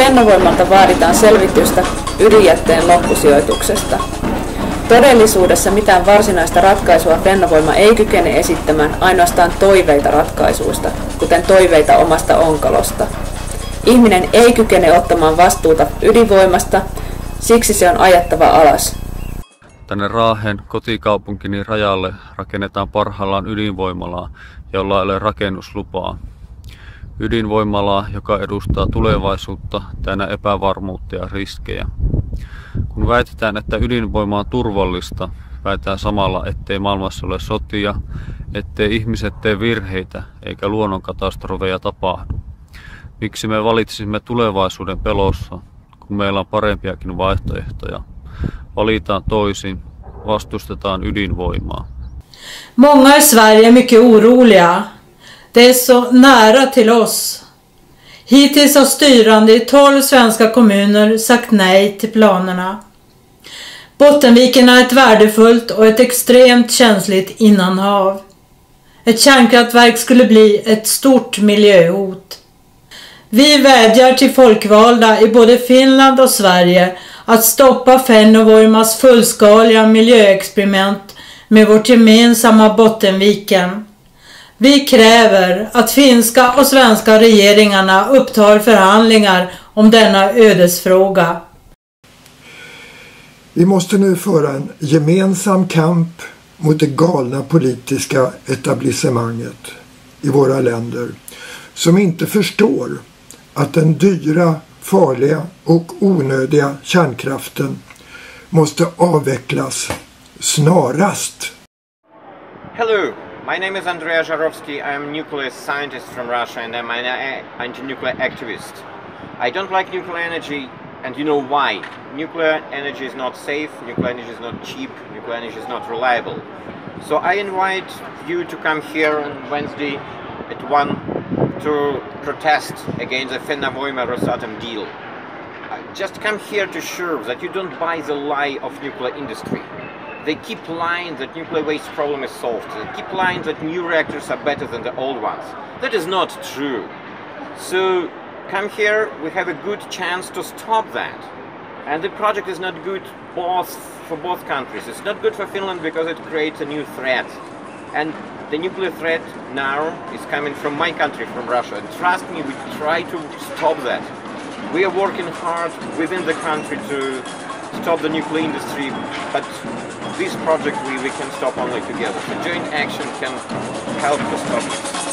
Fennovoimalta vaaditaan selvitystä ydinjätteen loppusijoituksesta. Todellisuudessa mitään varsinaista ratkaisua Fennovoima ei kykene esittämään ainoastaan toiveita ratkaisuista, kuten toiveita omasta onkalosta. Ihminen ei kykene ottamaan vastuuta ydinvoimasta, siksi se on ajattava alas. Tänne Raahen kotikaupunkini rajalle rakennetaan parhaillaan ydinvoimalaa, jolla ei ole rakennuslupaa. Ydinvoimalaa, joka edustaa tulevaisuutta täynnä epävarmuutta ja riskejä. Kun väitetään, että ydinvoima on turvallista, väitetään samalla, ettei maailmassa ole sotia, ettei ihmiset tee virheitä eikä luonnonkatastrofeja tapahdu. Miksi me valitsisimme tulevaisuuden pelossa, kun meillä on parempiakin vaihtoehtoja? Valitaan toisin, vastustetaan ydinvoimaa. Många i Sverige är mycket oroliga. Det är så nära till oss. Hittills har styrande i 12 svenska kommuner sagt nej till planerna. Bottenviken är ett värdefullt och ett extremt känsligt innanhav. Ett kärnkraftverk skulle bli ett stort miljöhot. Vi vädjar till folkvalda i både Finland och Sverige att stoppa Fennovoimas fullskaliga miljöexperiment med vårt gemensamma Bottenviken. Vi kräver att finska och svenska regeringarna upptar förhandlingar om denna ödesfråga. Vi måste nu föra en gemensam kamp mot det galna politiska etablissemanget i våra länder som inte förstår att den dyra, farliga och onödiga kärnkraften måste avvecklas snarast. Hello, my name is Andrey Ozharovsky. I'm a nuclear scientist from Russia and I'm an uh, anti-nuclear activist. I don't like nuclear energy and you know why. Nuclear energy is not safe, nuclear energy is not cheap, nuclear energy is not reliable. So I invite you to come here on Wednesday at 1 to protest against the Fennovoima Rosatom deal. Just come here to show that you don't buy the lie of nuclear industry. They keep lying that nuclear waste problem is solved. They keep lying that new reactors are better than the old ones. That is not true. So come here, we have a good chance to stop that. And the project is not good both for both countries. It's not good for Finland because it creates a new threat. And the nuclear threat now is coming from my country, from Russia. And trust me, we try to stop that. We are working hard within the country to stop the nuclear industry, but this project we, we can stop only together. So joint action can help to stop it.